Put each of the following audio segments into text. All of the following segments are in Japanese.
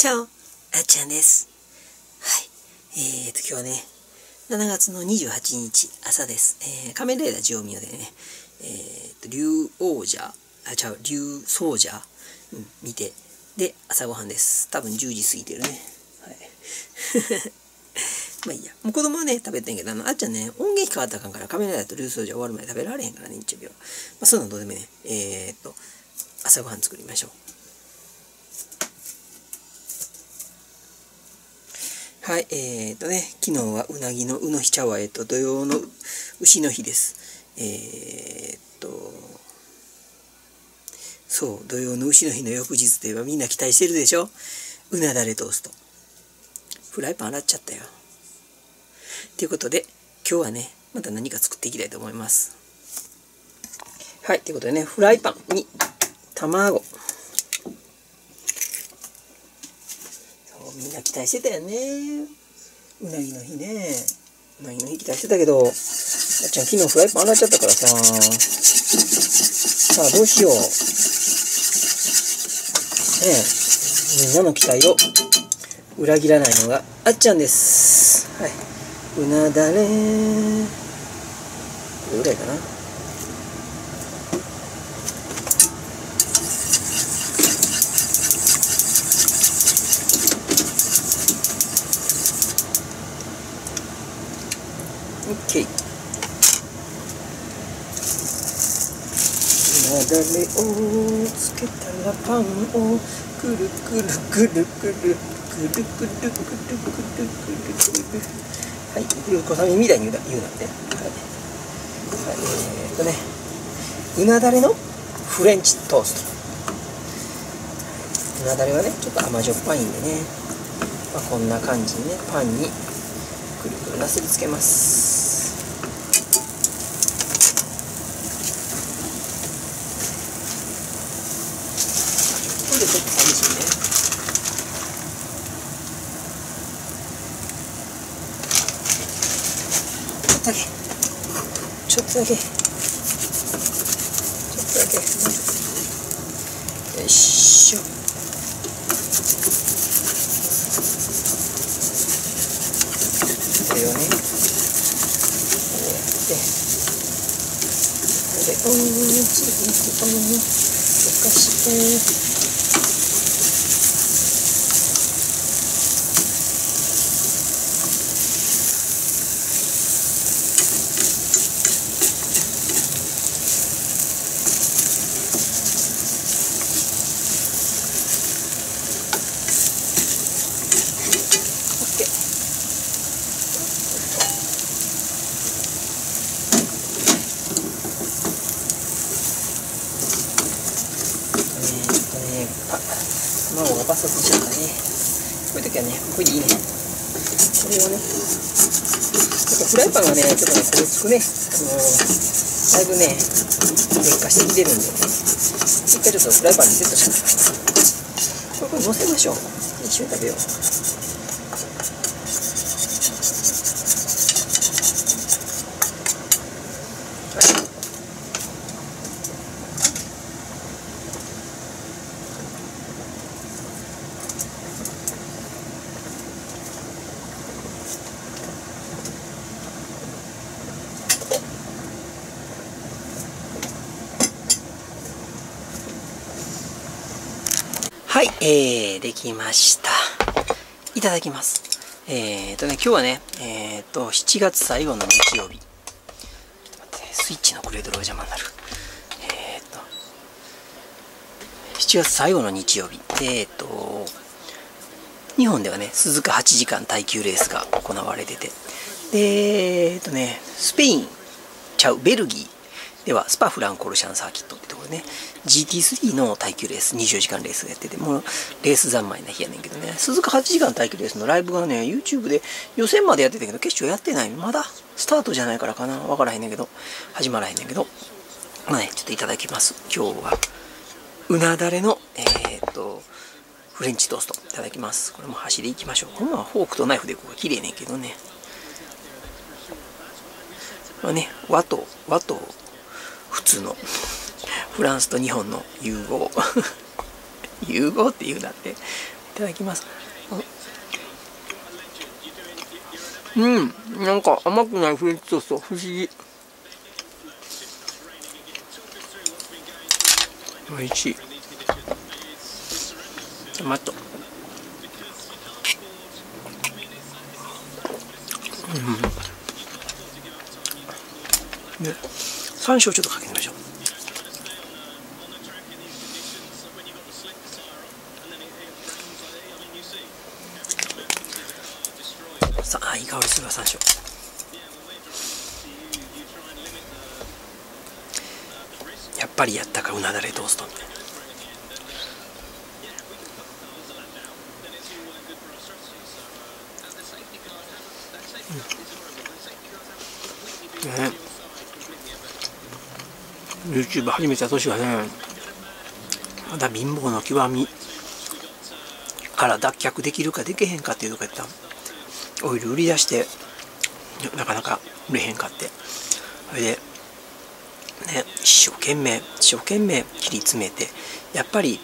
チャオあっちゃんです。はい。えーと、今日はね、7月の28日朝です。えー、仮面ライダージオミオでね、えーと、竜王者、あ、ちゃう、竜奏者、うん、見て、で、朝ごはんです。多分10時過ぎてるね。はい。まあいいや。もう子供はね、食べてんけど、あの、あっちゃんね、音源変わったらあかんから、仮面ライダーと竜奏者終わるまで食べられへんからね、日曜日は。まあ、そんなんどうでもいいね。えーと、朝ごはん作りましょう。はい、えーとね、昨日はうなぎのうの日茶碗へと土曜の牛の日です。えーと、そう、土曜の牛の日の翌日といえばみんな期待してるでしょ？うなだれトースト。フライパン洗っちゃったよ。ということで、今日はね、また何か作っていきたいと思います。はい、ということでね、フライパンに卵。そう、みんな期待してたよね。うなぎの日ね。うなぎの日期待してたけど、あっちゃん昨日フライパン洗っちゃったからさ。さあ、どうしよう。ねえ、みんなの期待を裏切らないのがあっちゃんです。はい。うなだれこれぐらいかな。オッケー。うなだれをつけたらパンをくるくるくるくるくるくるくるくるくるくるはい、グルコサミンみたいに言うな言うなって。はい。はい、えー、っとね、うなだれのフレンチトースト。うなだれはね、ちょっと甘じょっぱいんでね、まあ、こんな感じにね、パンにくるくるなすりつけます。これでちょっと寂しいね。ちょっとだけ。ちょっとだけ。ちょっとだけ。よいしょ。これをね、こうやって、これをチーズを溶かして、OK。えーっとね、あ、卵がパサついちゃったね。こういう時はね、これでいいね。これをね、ちょっとフライパンがね、ちょっとね、これつくね、あの、だいぶね、劣化してきてるんでね、一回ちょっとフライパンにセットします。これ、これ乗せましょう。一緒に食べよう。はい、えー、できました。いただきます。えーとね、今日はね、えーと、7月最後の日曜日。ちょっと待って、スイッチのクレードルが邪魔になる。えーと、7月最後の日曜日。で、えーと、日本ではね、鈴鹿8時間耐久レースが行われてて、で、えーとね、スペイン、ちゃう、ベルギー、ではスパフランコルシャンサーキットってところでね GT3 の耐久レース24時間レースやっててもうレース三昧な日やねんけどね。鈴鹿8時間耐久レースのライブがね YouTube で予選までやってたけど決勝やってないまだスタートじゃないからかな。わからへんねんけど。始まらへんねんけど。まあねちょっといただきます。今日はうなだれのえー、っとフレンチトーストいただきます。これも箸でいきましょう。ほんまはフォークとナイフでここが綺麗ねんけどね。まあね和と和と普通のフランスと日本の融合。融合っていうだって。いただきます。うん。なんか甘くないフレンチトースト不思議。美味しい。トマト。うん。ね。山椒ちょっとかけてみましょう。さあいい香りするわ山椒やっぱりやったかうなだれトースト。みたいなね YouTube 始めた年はねまだ貧乏の極みから脱却できるかできへんかっていうとこやったオイル売り出してなかなか売れへんかって。それでね一生懸命一生懸命切り詰めてやっぱり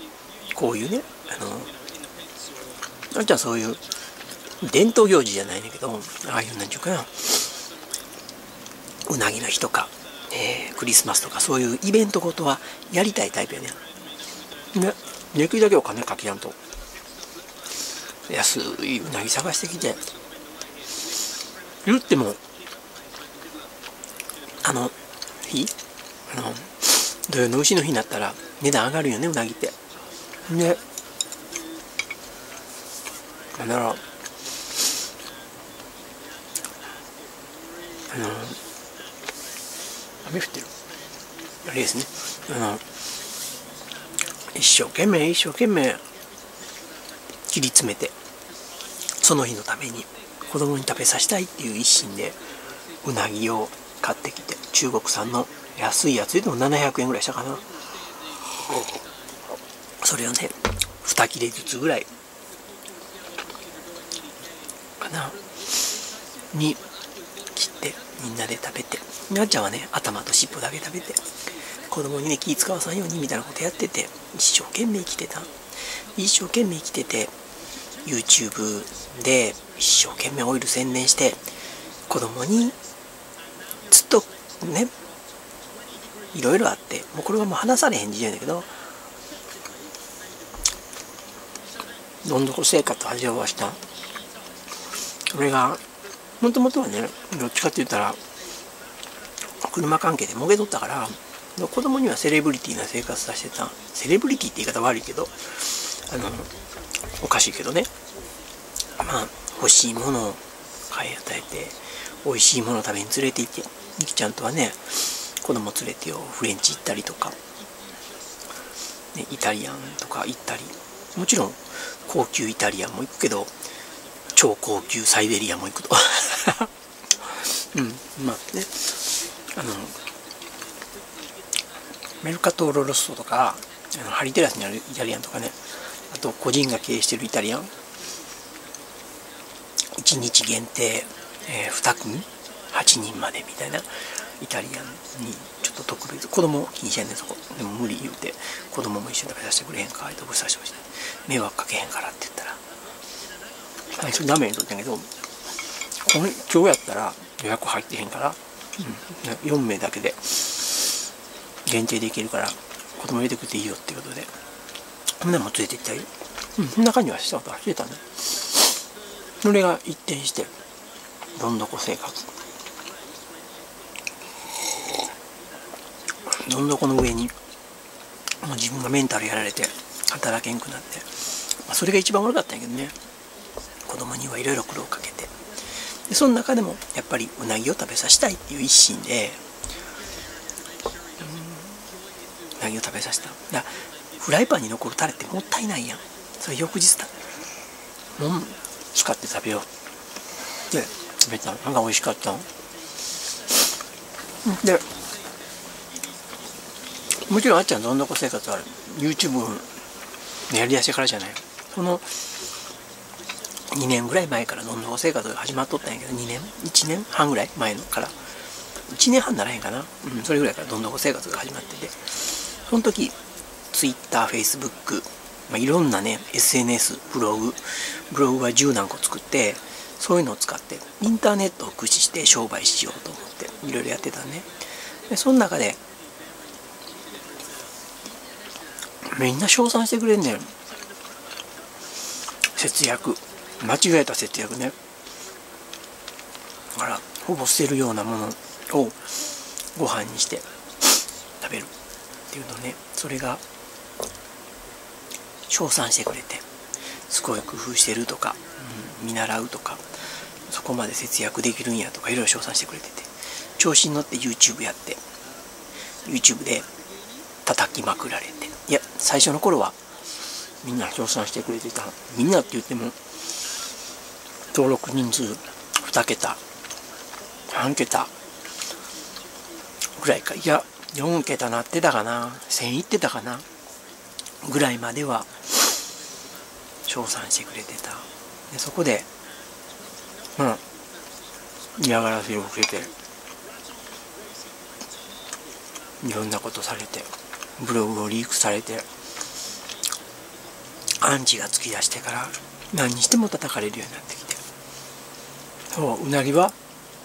こういうねあのあんちゃんそういう伝統行事じゃないんだけどああいうなんちゅうかなうなぎの日とか、えー、クリスマスとかそういうイベントごとはやりたいタイプやねねできるだけお金かけやんと。安いうなぎ探してきて。言ってもあの日？あの土曜の牛の日になったら値段上がるよねうなぎって。でなんだろうあの雨降ってる。あれですね。あの一生懸命一生懸命切り詰めてその日のために子供に食べさせたいっていう一心でうなぎを買ってきて中国産の安いやつでも700円ぐらいしたかな。それをね2切れずつぐらいかな。に切ってみんなで食べてなっちゃんはね頭と尻尾だけ食べて子供にね気使わさんようにみたいなことやってて一生懸命生きてた。一生懸命生きてて YouTube で一生懸命オイル宣伝して子供にずっとねいろいろあってもうこれはもう話されへん事情やだけどどん底生活を味わわした。それがもともとはねどっちかって言ったら車関係でもげとったから子供にはセレブリティな生活させてた。セレブリティって言い方悪いけどあのおかしいけどね。まあ欲しいものを買い与えて美味しいものを食べに連れて行ってみきちゃんとはね子供連れてよフレンチ行ったりとか、ね、イタリアンとか行ったり。もちろん高級イタリアンも行くけど超高級サイベリアも行くと。うんまあね。あのメルカトーロロッソとかあのハリテラスにあるイタリアンとかねあと個人が経営してるイタリアン。1日限定、えー、2組？8人までみたいな。イタリアンにちょっと特別。子供気にしへんねんそこ。でも無理言うて子供も一緒に食べさせてくれへんかってぶさしてほしい迷惑かけへんからって言ったら。最初ダメにとったんやけど今日やったら予約入ってへんから、4名だけで限定できるから子供入れてくれていいよっていうことで。みんなも連れて行ったりうんそんな感じはしたことはしてたね。それが一転してどん底生活。どん底の上にもう自分がメンタルやられて働けんくなって、まあ、それが一番悪かったんやけどね。子供にはいろいろ苦労かけて。でその中でもやっぱりうなぎを食べさせたいっていう一心で。うなぎを食べさせた。だフライパンに残るタレってもったいないやん。それ翌日だもん使って食べよう。で食べたのが美味しかったの。でもちろんあっちゃんどん底生活は YouTube のやりだしてからじゃない。その2年ぐらい前からどん底生活が始まっとったんやけど2年？1年半ぐらい前のから。1年半ならへんかな、うん、それぐらいからどん底生活が始まってて。その時 TwitterFacebook まあ、いろんなね SNS ブログブログは10何個作ってそういうのを使ってインターネットを駆使して商売しようと思っていろいろやってたね。でその中でみんな称賛してくれんねん。節約。間違えた節約ね。だからほぼ捨てるようなものをご飯にして食べるっていうのね。それが称賛してくれてすごい工夫してるとか、うん、見習うとかそこまで節約できるんやとかいろいろ称賛してくれてて調子に乗って YouTube やって YouTube で叩きまくられて。いや最初の頃はみんな称賛してくれてた。みんなって言っても登録人数2桁。3桁。ぐらいか。いや4桁なってたかな。1000いってたかな。ぐらいまでは称賛してくれてた。でそこでまあ嫌がらせを受けていろんなことされてブログをリークされてアンチが突き出してから何にしても叩かれるようになってきてそううなぎは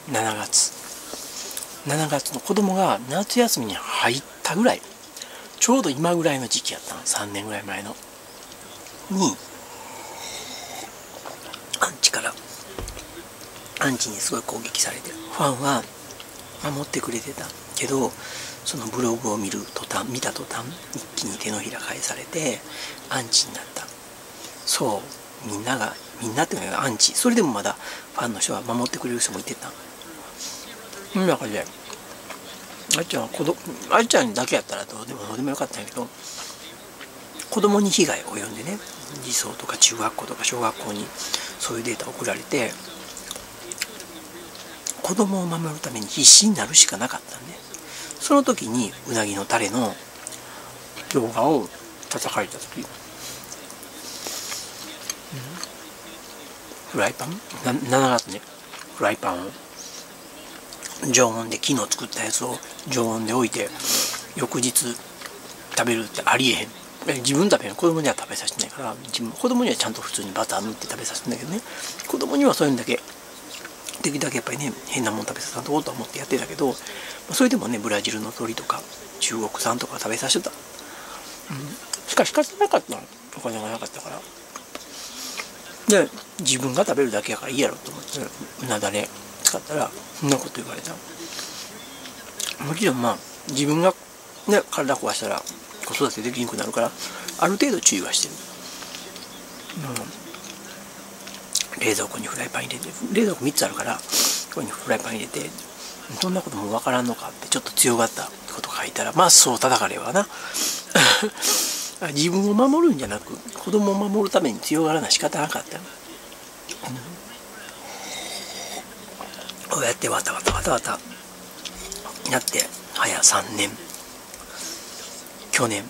7月。7月の子供が夏休みに入ったぐらい。ちょうど今ぐらいの時期やったの。3年ぐらい前の。にアンチからアンチにすごい攻撃されてファンは守ってくれてたけどそのブログを見る途端見た途端一気に手のひら返されてアンチになった。そうみんながみんなってアンチ。それでもまだファンの人は守ってくれる人もいてた。その中であっちゃんは子供あっちゃんだけやったらどうでもどうでもよかったんやけど子供に被害を及んでね児相とか中学校とか小学校にそういうデータ送られて子供を守るために必死になるしかなかったんでその時にうなぎのタレの動画を叩かれた時、うん、フライパン？7月ね。フライパンを。常温で昨日作ったやつを常温で置いて翌日食べるってありえへん。自分食べる子供には食べさせてないから自分子供にはちゃんと普通にバター塗って食べさせてんだけどね。子供にはそういうんだけできるだけやっぱりね変なもん食べさせたとと思ってやってたけどそれでもねブラジルの鶏とか中国産とか食べさせてた、うん、しかしかせなかったお金がなかったから。で自分が食べるだけやからいいやろと思ってうなだれ使ったらそんなこと言われたもちろんまあ自分がね体壊したら子育てできにくなるからある程度注意はしてる、うん、冷蔵庫にフライパン入れて冷蔵庫3つあるからここにフライパン入れてそんなこともわからんのかってちょっと強がったこと書いたらまあそう叩かれはな。自分を守るんじゃなく子供を守るために強がらない仕方なかった、うん。こうやってわたわたわたわたやって早3年。去年。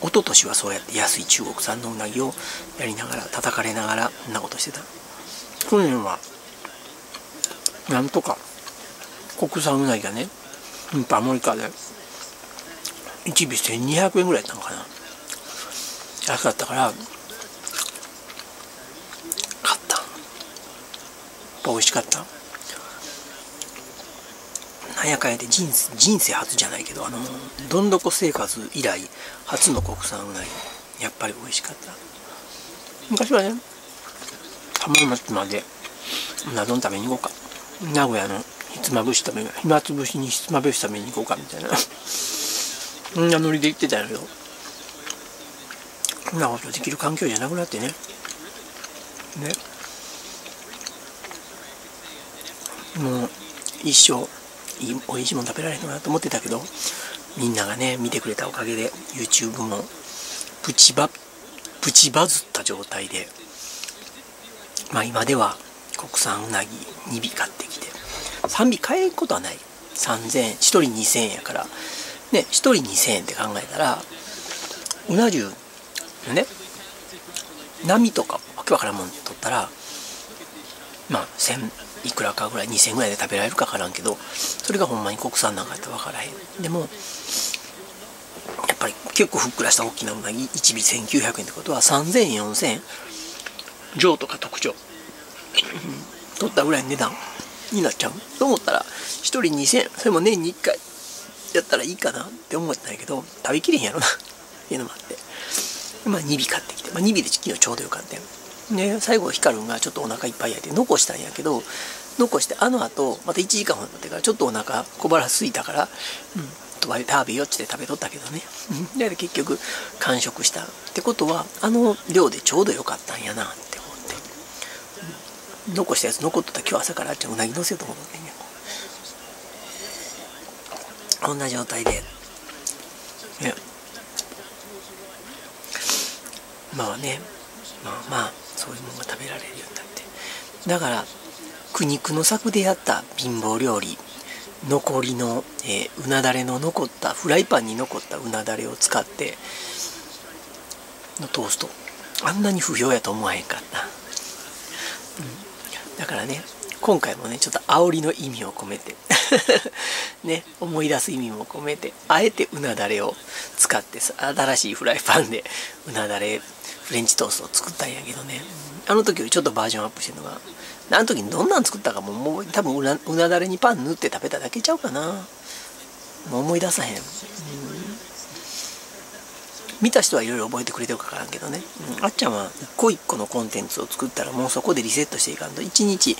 一昨年はそうやって安い中国産のうなぎをやりながら叩かれながらそんなことしてた。去年はなんとか国産うなぎがねパモリカで1尾1200円ぐらいやったのかな。安かったから買った。美味しかった。なんやかんやで人人生初じゃないけどあのどんどこ生活以来初の国産うなぎやっぱり美味しかった。昔はね浜松までうな丼食べに行こうか。名古屋のひつまぶし食べ暇つぶしにひつまぶし食べに行こうかみたいな。そんなノリで行ってたんやけど。そんなことできる環境じゃなくなってね。ね。もう一生いい美味しいもの食べられるなと思ってたけどみんながね見てくれたおかげで YouTube もプチバプチバズった状態でまあ今では国産うなぎ2尾買ってきて3尾買えることはない。3000円1人2000円やから。ね1人2000円って考えたらうな重のね。波とかわけわからんもん取ったらまあ1000いくらかぐらい2000ぐらいで食べられるか分からんけどそれがほんまに国産なんかやって分からへん。でもやっぱり結構ふっくらした大きなうなぎ1尾1900円ってことは30004000円上とか特徴。取ったぐらいの値段になっちゃう。と思ったら1人2000それも年に1回やったらいいかなって思ったんやけど食べきれへんやろな。っていうのもあって。まあ2尾買ってきて、まあ、2尾で昨日ちょうどよかったよで最後ヒカルンがちょっとお腹いっぱい焼いて残したんやけど残してあの後また1時間ほど待ってからちょっとお腹小腹すいたから、うん、食べよっちで食べとったけどね。で結局完食したってことはあの量でちょうどよかったんやなって思って、うん、残したやつ残っとった今日朝からあっちゃうなぎのせようと思ってんねこんな状態で。ね。まあねまあまあそういうものが食べられるようになって。だから苦肉の策でやった貧乏料理。残りの、えー、うなだれの残ったフライパンに残ったうなだれを使ってのトースト。あんなに不評やと思わへんかった、うん、だからね今回もねちょっと煽りの意味を込めて。ね思い出す意味も込めてあえてうなだれを使って新しいフライパンで うなだれフレンチトーストを作ったんやけどね。あの時よりちょっとバージョンアップしてるのがあの時にどんなん作ったかももう多分うなうなだれにパン塗って食べただけちゃうかな。もう思い出さへん、うん、見た人はいろいろ覚えてくれてるか分からんけどね、うん、あっちゃんは一個一個のコンテンツを作ったらもうそこでリセットしていかんと。1日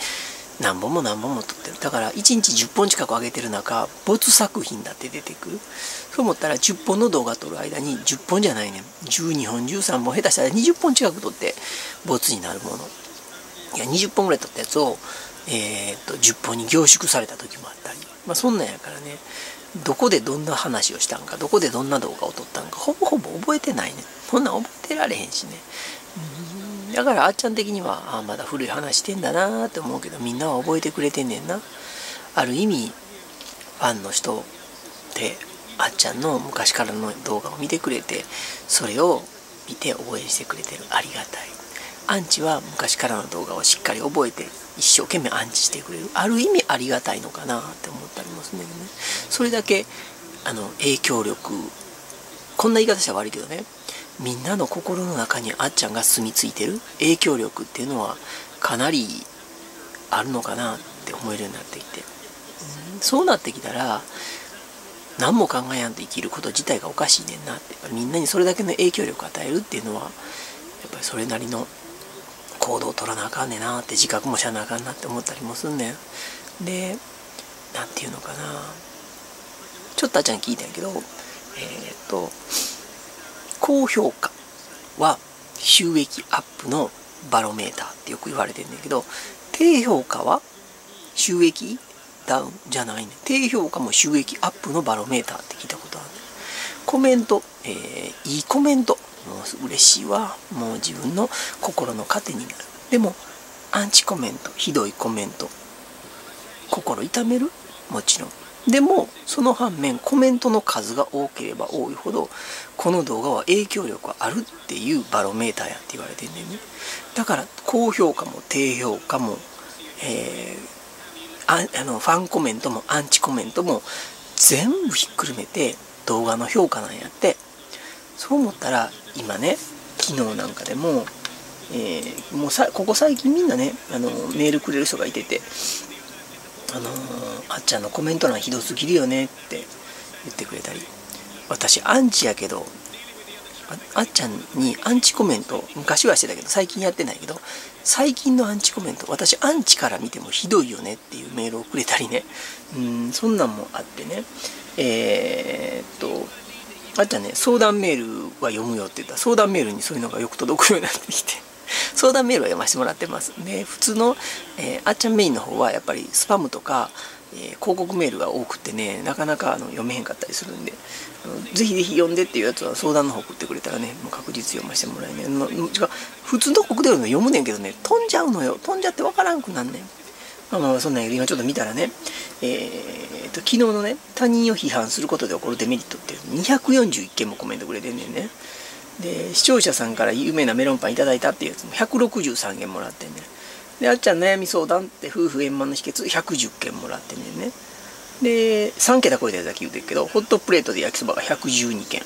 何本も何本も撮ってる。だから1日10本近く上げてる中没作品だって出てくる。そう思ったら10本の動画撮る間に10本じゃないねん。12本13本下手したら20本近く撮って没になるもの。いや20本ぐらい撮ったやつを、えー、っと10本に凝縮された時もあったり。まあそんなんやからね。どこでどんな話をしたんかどこでどんな動画を撮ったんかほぼほぼ覚えてないねそんなん覚えてられへんしね。だからあっちゃん的にはあまだ古い話してんだなって思うけどみんなは覚えてくれてんねんな。ある意味ファンの人ってあっちゃんの昔からの動画を見てくれてそれを見て応援してくれてるありがたい。アンチは昔からの動画をしっかり覚えて一生懸命アンチしてくれる。ある意味ありがたいのかなって思ったりもするんだけどね。それだけあの影響力こんな言い方したら悪いけどね。みんなの心の中にあっちゃんが住み着いてる？影響力っていうのはかなりあるのかなって思えるようになってきて、うん、そうなってきたら何も考えやんと生きること自体がおかしいねんなって。みんなにそれだけの影響力を与えるっていうのはやっぱりそれなりの行動を取らなあかんねんなって自覚もしゃなあかんなって思ったりもすんねん。で何て言うのかな。ちょっとあっちゃん聞いたんやけどえっ、と高評価は収益アップのバロメーターってよく言われてんねんけど低評価は収益ダウンじゃないね低評価も収益アップのバロメーターって聞いたことある、コメント、えー、いいコメント。もう嬉しいわ。もう自分の心の糧になる。でもアンチコメントひどいコメント。心痛める？もちろん。でもその反面コメントの数が多ければ多いほどこの動画は影響力があるっていうバロメーターやって言われてんねんね。だから高評価も低評価も、えー、あのファンコメントもアンチコメントも全部ひっくるめて動画の評価なんやって。そう思ったら今ね昨日なんかでも、えー、もうさここ最近みんなねあのメールくれる人がいててあのー、あっちゃんのコメント欄ひどすぎるよねって言ってくれたり。私アンチやけどあっちゃんにアンチコメント昔はしてたけど最近やってないけど最近のアンチコメント私アンチから見てもひどいよねっていうメールをくれたりね。うんそんなんもあってね。えー、っとあっちゃんね相談メールは読むよって言った。ら相談メールにそういうのがよく届くようになってきて。相談メールは読ませてもらってます。で普通の、えー、あっちゃんメインの方はやっぱりスパムとか、えー、広告メールが多くてねなかなかあの読めへんかったりするんであのぜひぜひ読んでっていうやつは相談の方送ってくれたらねもう確実読ませてもらえねの普通の国で読むねんけどね飛んじゃうのよ。飛んじゃってわからんくなんねん。まあまあそんなんやけど今ちょっと見たらねえー、と昨日のね他人を批判することで起こるデメリットって241件もコメントくれてんねんね。で視聴者さんから有名なメロンパンいただいたっていうやつも163件もらってんねであっちゃん悩み相談って夫婦円満の秘訣110件もらってんねんね。で3桁超えたやつだけ言うてるけどホットプレートで焼きそばが112件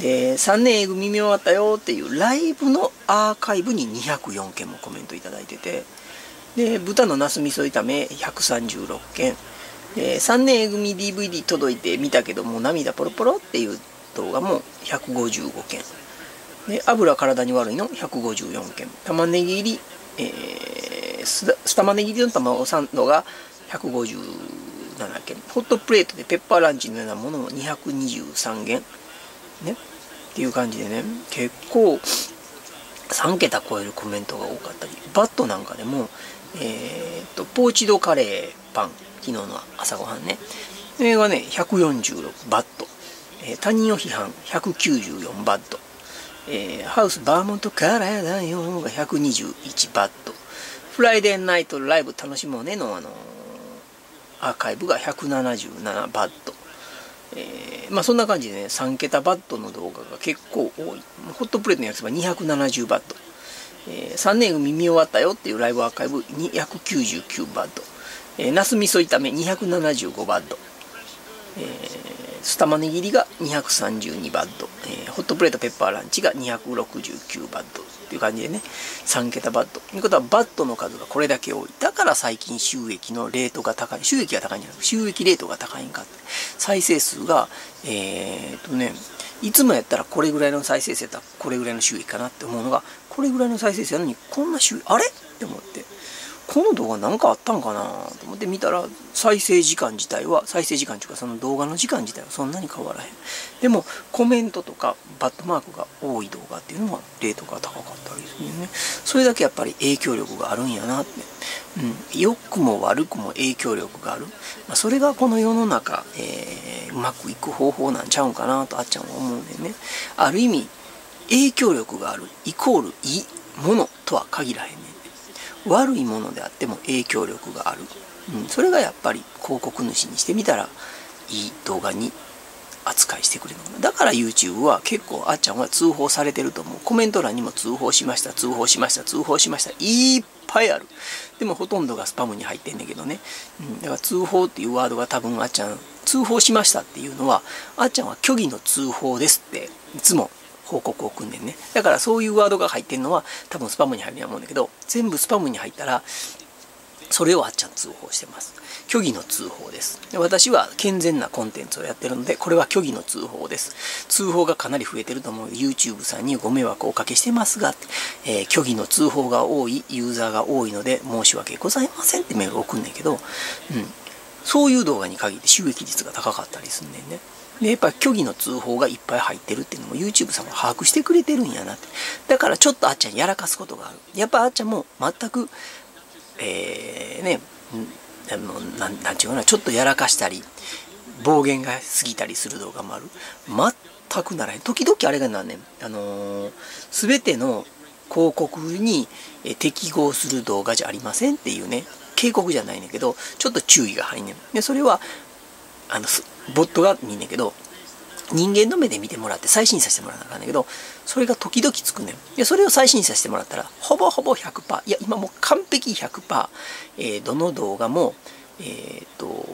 で3年 A 組見終わったよっていうライブのアーカイブに204件もコメントいただいてて。で豚のなす味噌炒め136件で3年 A 組 DVD 届いて見たけどもう涙ポロポロっていう動画も155件で油体に悪いの154件玉ねぎ入り、えー、スタマネギ入りの卵サンドが157件ホットプレートでペッパーランチのようなものも223件ね。っていう感じでね。結構3桁超えるコメントが多かったり。バッドなんかでもえー、っとポーチドカレーパン。昨日の朝ごはんね。それがね146バッド、えー、他人を批判194バッド、えー、ハウスバーモントカレーだよが121バッド。Friday Night Live 楽しもうねのあのアーカイブが177バッド。えー、まあそんな感じでね3桁バッドの動画が結構多い。ホットプレートのやつは270バッド、えー、3年組見終わったよっていうライブアーカイブ299バッド、えー、ナス味噌炒め275バッド、えー、スタマネ切りが232バッド、えー、ホットプレートペッパーランチが269バッドっていう感じでね。3桁バットということはバットの数がこれだけ多い。だから最近収益のレートが高い。収益が高いんじゃなく収益レートが高いんかって。再生数がえー、っとねいつもやったらこれぐらいの再生数やったらこれぐらいの収益かなって思うのがこれぐらいの再生数やのにこんな収益あれって思って。この動画何かあったんかなと思って見たら再生時間自体は再生時間っていうかその動画の時間自体はそんなに変わらへん。でもコメントとかバットマークが多い動画っていうのはレートが高かったりするよね。それだけやっぱり影響力があるんやなって、うん、良くも悪くも影響力がある、まあ、それがこの世の中、えー、うまくいく方法なんちゃうんかなとあっちゃんは思うんでね。ある意味影響力があるイコールいいものとは限らへん悪いものであっても影響力がある、うん、それがやっぱり広告主にしてみたらいい動画に扱いしてくれるだから YouTube は結構あっちゃんは通報されてると思う。コメント欄にも通報しました通報しました通報しました。いっぱいある。でもほとんどがスパムに入ってんだけどね、うん、だから通報っていうワードが多分あっちゃん通報しましたっていうのはあっちゃんは虚偽の通報ですっていつも報告を組んでね。だからそういうワードが入ってるのは多分スパムに入ると思うんだけど全部スパムに入ったらそれをあっちゃん通報してます。虚偽の通報です。私は健全なコンテンツをやってるのでこれは虚偽の通報です。通報がかなり増えてると思う。YouTube さんにご迷惑をおかけしてますが、えー、虚偽の通報が多いユーザーが多いので申し訳ございませんってメールを送るんねんけど、うん、そういう動画に限って収益率が高かったりすんねんね。でやっぱ虚偽の通報がいっぱい入ってるっていうのも YouTube さんは把握してくれてるんやなって。だからちょっとあっちゃんやらかすことがある。やっぱあっちゃんも全くえー、ねあのなんなんちゅうかなちょっとやらかしたり暴言が過ぎたりする動画もある。全くならへん。時々あれがなんねん。あのー、全ての広告に適合する動画じゃありませんっていうね警告じゃないねんけどちょっと注意が入んねん。でそれはあのボットが見んねんけど人間の目で見てもらって再審査してもらわなあかんねんけどそれが時々つくねん。でそれを再審査してもらったらほぼほぼ100%いや今もう完璧100%、えー、どの動画もえっ、と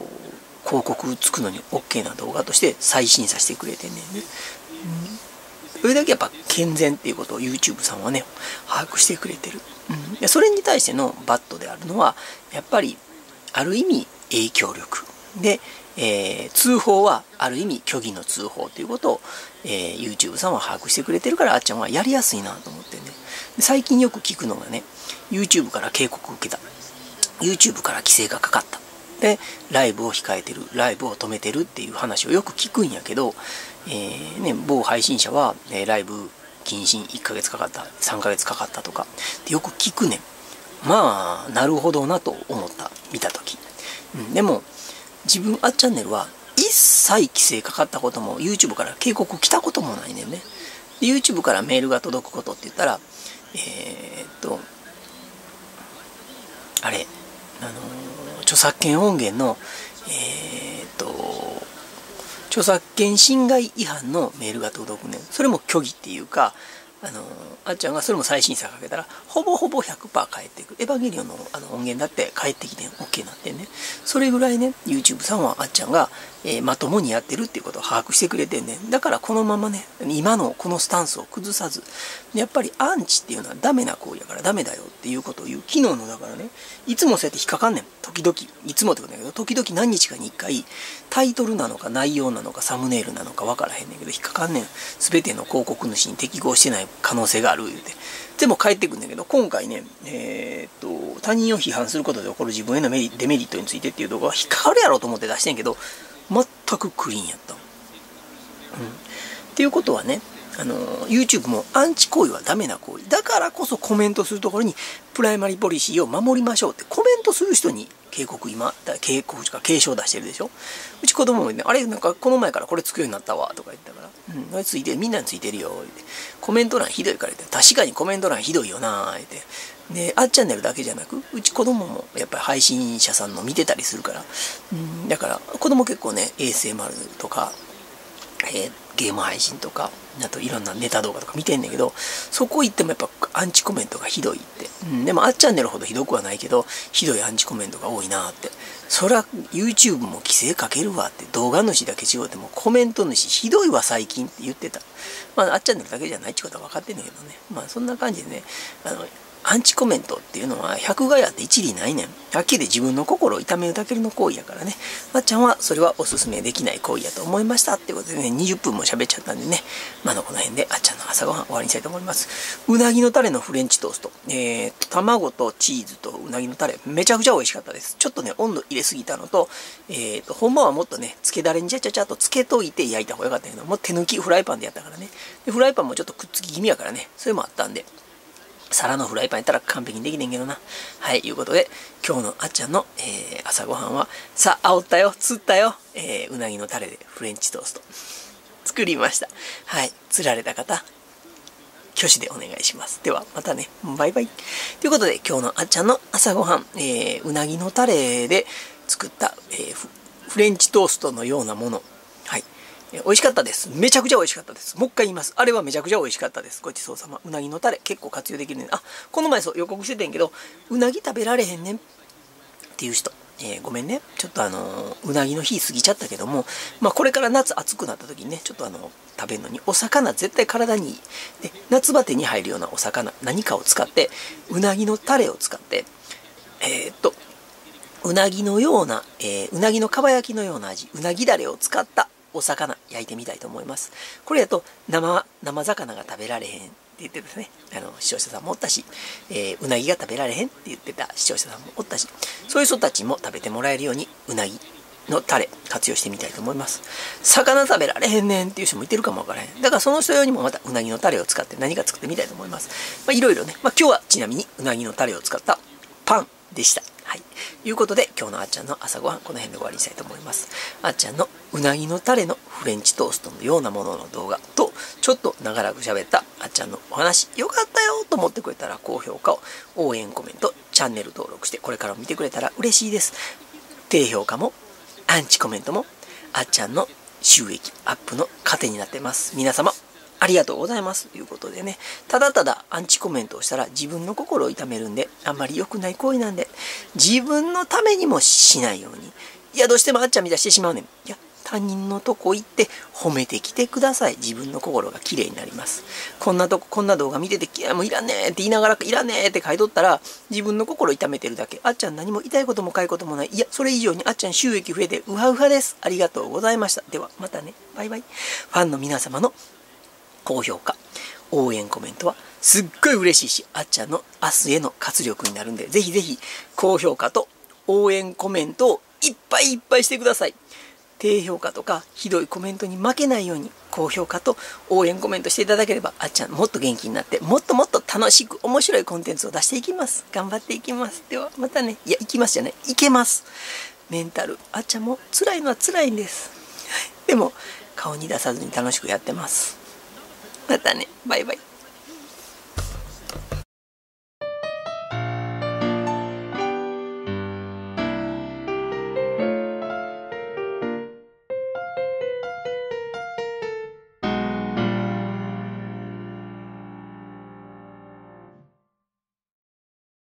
広告つくのに OK な動画として再審査してくれてんねん。ね、うん、それだけやっぱ健全っていうことを YouTube さんはね把握してくれてる、うん、でそれに対してのバットであるのはやっぱりある意味影響力。でえー、通報はある意味虚偽の通報ということを、えー、YouTube さんは把握してくれてるからあっちゃんはやりやすいなと思ってね。最近よく聞くのがね YouTube から警告を受けた。YouTube から規制がかかった。でライブを控えてるライブを止めてるっていう話をよく聞くんやけど、えー、ね、某配信者は、えライブ謹慎1ヶ月かかった3ヶ月かかったとかってよく聞くねまあなるほどなと思った。見た時、うん、でも自分あっチャンネルは一切規制かかったことも YouTube から警告来たこともないねんね。YouTube からメールが届くことって言ったら、えー、っと、あれ、あのー、著作権音源の、えー、っと、著作権侵害違反のメールが届くねん。それも虚偽っていうか、あのあっちゃんがそれも最新作かけたらほぼほぼ100%返ってくる。エヴァゲリオンのあの音源だって返ってきて OK になってね。それぐらいね YouTube さんはあっちゃんが、えー、まともにやってるっていうことを把握してくれてんねん。だからこのままね、今のこのスタンスを崩さず、やっぱりアンチっていうのはダメな行為やからダメだよっていうことを言う。昨日のだからね、いつもそうやって引っかかんねん。時々、いつもってことだけど、時々何日かに一回、タイトルなのか内容なのかサムネイルなのか分からへんねんけど、引っかかんねん。全ての広告主に適合してない可能性がある言うて。でも帰ってくんだけど、今回ね、えー、っと、他人を批判することで起こる自分へのデメリットについてっていう動画は引っかかるやろうと思って出してんけど、全くクリーンやった。うん。っていうことはね、あの YouTube もアンチ行為はダメな行為。だからこそコメントするところにプライマリポリシーを守りましょうって。コメントする人に警告今警告とか警鐘出してるでしょ？うち子供もねあれなんかこの前からこれつくようになったわとか言ったから。うん。あれついてみんなについてるよって。コメント欄ひどいから言って。確かにコメント欄ひどいよなって。であっチャンネルだけじゃなくうち子供もやっぱり配信者さんの見てたりするから、うん、だから子供結構ね ASMR とかえー、ゲーム配信とか、あといろんなネタ動画とか見てんねんけど、そこ行ってもやっぱアンチコメントがひどいって。うん、でもあっチャンネルほどひどくはないけど、ひどいアンチコメントが多いなって。そら YouTube も規制かけるわって動画主だけ違うてもコメント主ひどいわ最近って言ってた。まああっチャンネルだけじゃないってことは分かってんねんけどね。まあそんな感じでね、あの、アンチコメントっていうのは百害あって一理ないねん。はっきり自分の心を痛めるだけの行為やからね。まっちゃんはそれはおすすめできない行為やと思いましたってことでね、20分も喋っちゃったんでね、まあのこの辺であっちゃんの朝ごはん終わりにしたいと思います。うなぎのタレのフレンチトースト。えー、卵とチーズとうなぎのタレ、めちゃくちゃ美味しかったです。ちょっとね、温度入れすぎたのと、えーと、ほんまはもっとね、つけだれにちゃちゃちゃっとつけといて焼いた方がよかったけど、もう手抜きフライパンでやったからね。で、フライパンもちょっとくっつき気味やからね、それもあったんで、皿のフライパンやったら完璧にできねんけどな。はい、いうことで、今日のあっちゃんの、えー、朝ごはんは、さあ、煽ったよ、釣ったよ、えー、うなぎのタレでフレンチトースト。作りました。はい、釣られた方、挙手でお願いします。では、またね、バイバイ。ということで、今日のあっちゃんの朝ごはん、えー、うなぎのタレで作った、えー、フレンチトーストのようなもの、美味しかったです。めちゃくちゃ美味しかったです。もう一回言います。あれはめちゃくちゃ美味しかったです。ごちそうさま。うなぎのタレ結構活用できるね。あ、この前そう予告しててんけど、うなぎ食べられへんねんっていう人。えー、ごめんね。ちょっとあのー、うなぎの日過ぎちゃったけども、まあこれから夏暑くなった時にね、ちょっとあの、食べるのに、お魚絶対体にいい。で、夏バテに入るようなお魚、何かを使って、うなぎのタレを使って、えー、っと、うなぎのような、え、うなぎのかば焼きのような味、うなぎだれを使ったお魚焼いてみたいと思います。これやと生、生魚が食べられへんって言ってですね、あの、視聴者さんもおったし、えー、うなぎが食べられへんって言ってた視聴者さんもおったし、そういう人たちも食べてもらえるように、うなぎのタレ活用してみたいと思います。魚食べられへんねんっていう人もいてるかもわからへん。だからその人用にもまたうなぎのタレを使って何か作ってみたいと思います。まあいろいろね、まあ今日はちなみにうなぎのタレを使ったパンでした。はい。いうことで、今日のあっちゃんの朝ごはん、この辺で終わりにしたいと思います。あっちゃんのうなぎのタレのフレンチトーストのようなものの動画と、ちょっと長らく喋ったあっちゃんのお話、よかったよと思ってくれたら、高評価を、応援コメント、チャンネル登録して、これからも見てくれたら嬉しいです。低評価も、アンチコメントも、あっちゃんの収益アップの糧になってます。皆様、ありがとうございます。ということでね、ただただアンチコメントをしたら自分の心を痛めるんで、あんまり良くない行為なんで、自分のためにもしないように。いや、どうしてもあっちゃんみたいしてしまうねん。いや、他人のとこ行って褒めてきてください。自分の心が綺麗になります。こんなとこ、こんな動画見てて、いや、もういらねえって言いながら、いらねえって書いとったら、自分の心痛めてるだけ。あっちゃん何も痛いこともかいこともない。いや、それ以上にあっちゃん収益増えて、うはうはです。ありがとうございました。では、またね。バイバイ。ファンの皆様の高評価、応援コメントはすっごい嬉しいし、あっちゃんの明日への活力になるんで、ぜひぜひ高評価と応援コメントをいっぱいいっぱいしてください。低評価とかひどいコメントに負けないように高評価と応援コメントしていただければあっちゃんもっと元気になってもっともっと楽しく面白いコンテンツを出していきます。頑張っていきます。ではまたね。いや、行きますじゃない。いけます。メンタル。あっちゃんも辛いのは辛いんです。でも顔に出さずに楽しくやってます。またね。バイバイ。